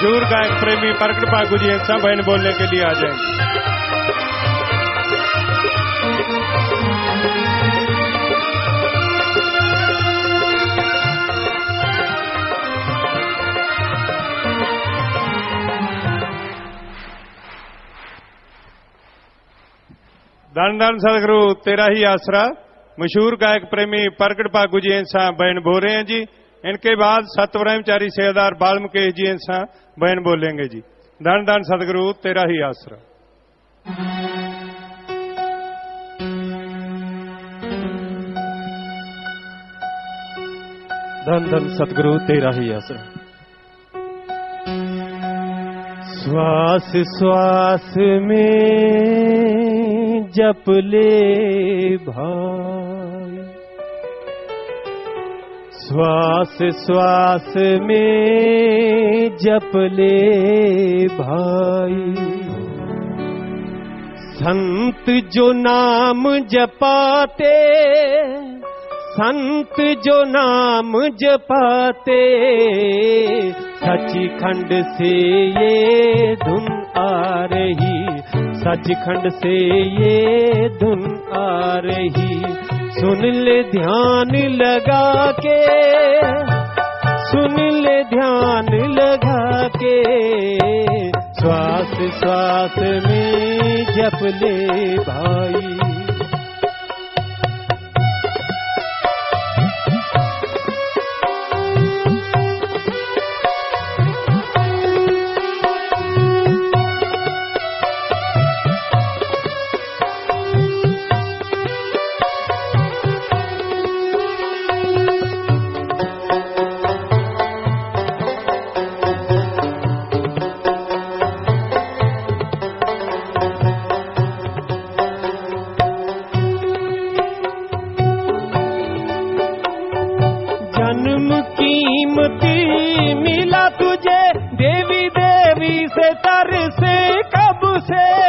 मशहूर गायक प्रेमी प्रकट पाकू जी इंसा बहन बोलने के लिए आ जाएँगे धन धन सदगुरु, तेरा ही आसरा। मशहूर गायक प्रेमी प्रकट पाकू जी इंसा बहन बोल रहे हैं जी। इनके बाद सतब्रह्मचारी सेवादार मुकेश जी इंसा बहन बोलेंगे जी। धन धन सदगुरु, तेरा ही आसरा। धन धन सतगुरु तेरा ही आसरा। श्वास श्वास में जप ले भाई श्वास श्वास में जप ले भाई। संत जो नाम जपाते, संत जो नाम जपाते, सचखंड से ये धुन आ रही, सचखंड से ये धुन आ रही। सुन ले ध्यान लगा के, सुन ले ध्यान लगा के श्वास श्वास में जप ले भाई। से तर से कब से?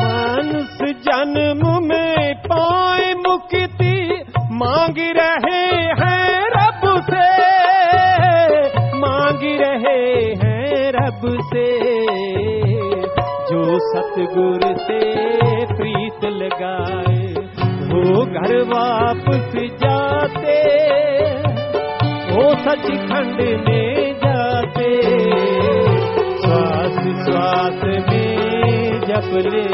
मानुष जन्म में पाए मुक्ति मांग रहे हैं रब से। मांग रहे हैं रब से। जो सतगुर से प्रीत लगाए, वो घर वापस सचखंड में जाते। श्वास श्वास में जप ले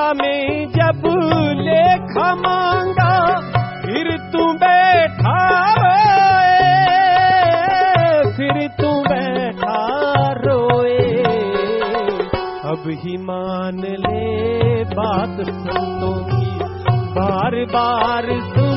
दरगाह में जब लेखा मांगा, फिर तू बैठा रोए। फिर तू बैठा रोए। अब ही मान ले बात सुनो बार बार तुम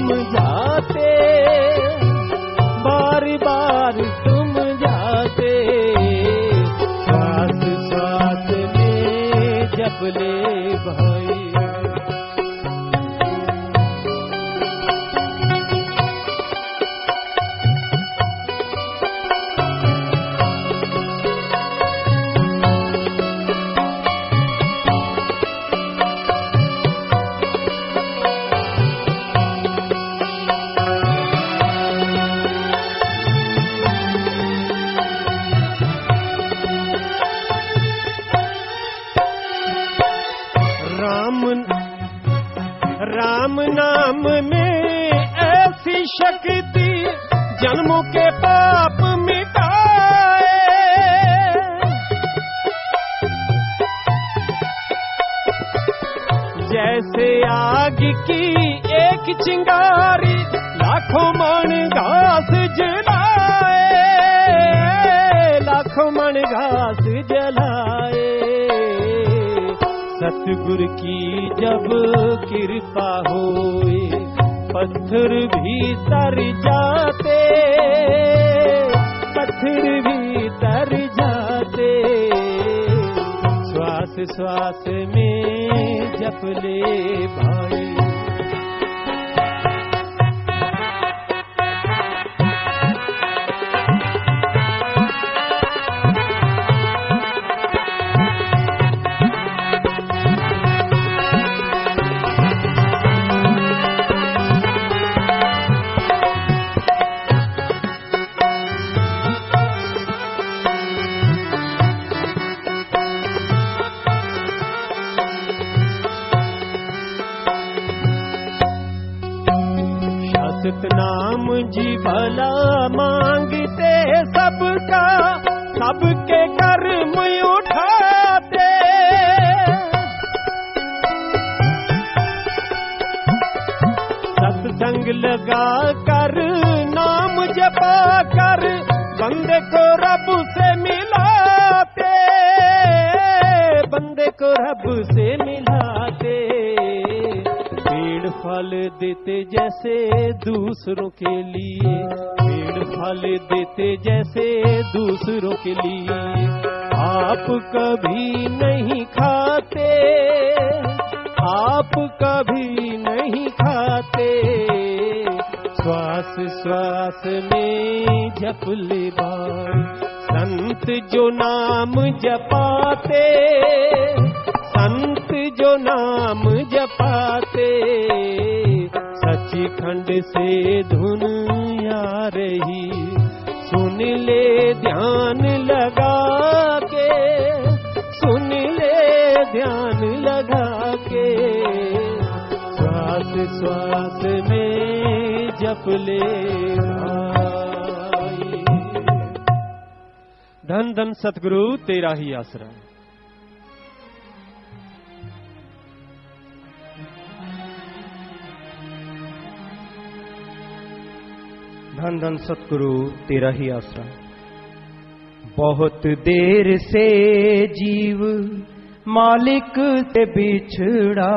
शक्ति जन्मों के पाप मिटाए। जैसे आग की एक चिंगारी लाखों मन घास जलाए लखमण घास जलाए। सतगुर की जब कृपा होए पत्थर भी तर जाते पत्थर भी तर जाते। श्वास श्वास में जप ले भाई। शासत नाम जी भला मांगते सबका, सबके कर्म उठाते। सत्संग लगा कर, नाम जपा कर, बंदे को रब से मिलाते, बंदे को रब से मिलाते। फल देते जैसे दूसरों के लिए। पेड़ फल देते जैसे दूसरों के लिए। आप कभी नहीं खाते, आप कभी नहीं खाते। श्वास श्वास में जप ले संत जो नाम जपाते संत जो नाम जपाते, सचखंड से धुन आ रही। सुन ले ध्यान लगा के सुन ले ध्यान लगा के श्वास श्वास में जप ले धन धन, सतगुरु, तेरा ही आसरा धन धन सतगुरु, तेरा ही आसरा बहुत देर से जीव मालिक से बिछड़ा,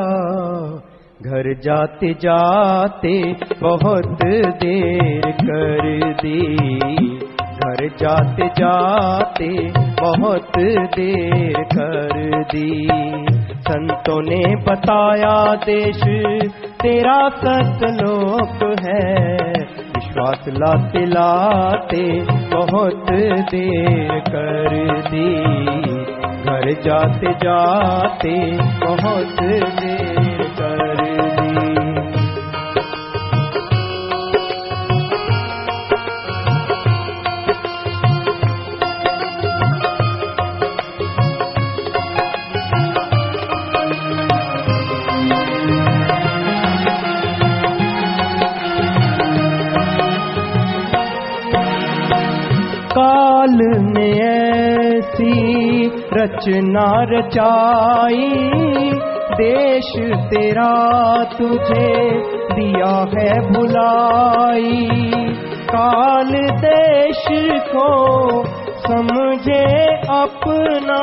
घर जाते जाते बहुत देर कर दी। घर जाते जाते बहुत देर कर दी। संतों ने बताया देश, तेरा सतलोक है। लाते लाते बहुत देर कर दी। घर जाते जाते बहुत देर रचना रचाई देश तेरा तुझे दिया है भुलाई। काल देश को समझे अपना,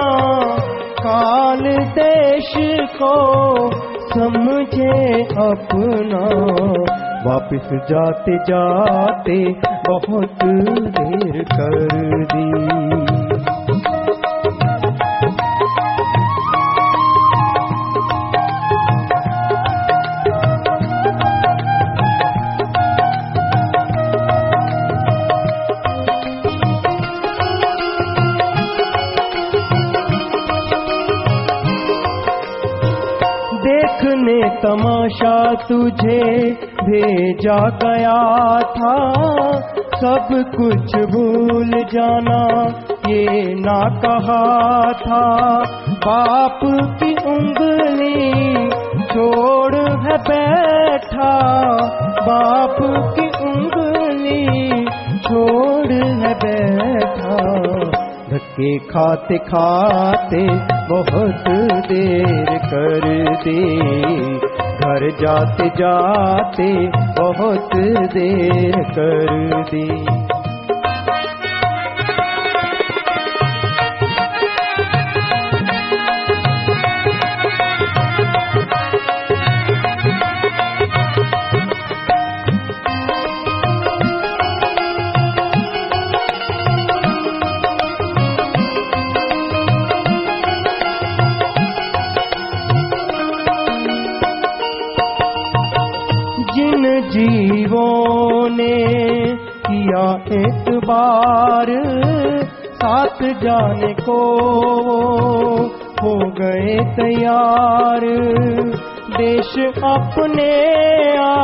काल देश को समझे अपना। वापिस जाते जाते बहुत देर कर दी। तुझे भेजा गया था। सब कुछ भूल जाना, ये ना कहा था। बाप की उंगली छोड़ है बैठा। बाप की उंगली छोड़ है बैठा। धक्के खाते खाते बहुत देर कर दी। घर जाते जाते बहुत देर कर दी। जीवों ने किया बार साथ जाने को। हो गए तैयार। देश अपने आ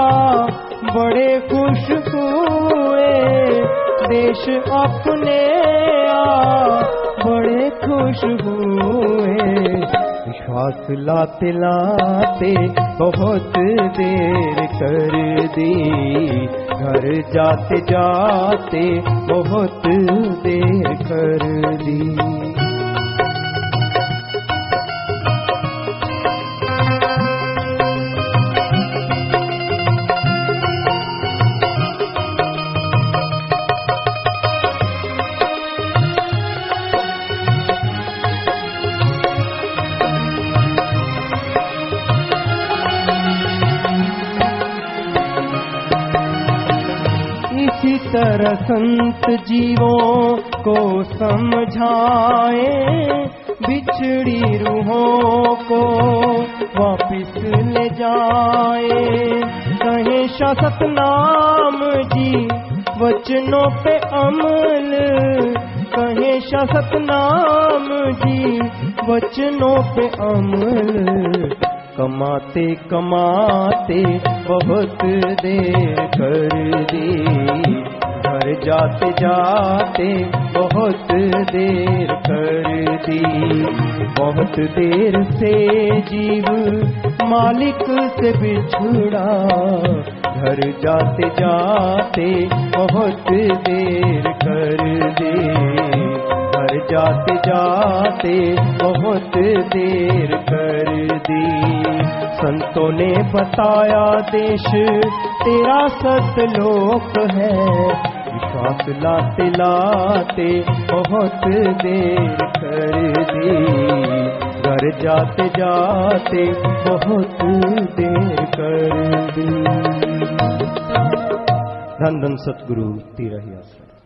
बड़े खुश हुए। देश अपने आ बड़े खुश हुए। विश्वास लाते लाते बहुत देर कर दी। घर जाते जाते बहुत देर कर दी। संत जीवों को समझाए, बिछड़ी रूहों को वापिस ले जाए। कहे शसत नाम जी, वचनों पे अमल। कहे शसत नाम जी, वचनों पे अमल। कमाते कमाते बहुत देर कर दी जाते जाते बहुत देर कर दी। बहुत देर से जीव मालिक से बिछुड़ा। घर जाते जाते बहुत देर कर दी। घर जाते जाते बहुत देर कर दी। संतों ने बताया, देश तेरा सतलोक है। श्वास लाते लाते बहुत देर कर दी। घर जाते जाते बहुत देर कर दी। धन धन सतगुरु, तेरा ही आश्रम।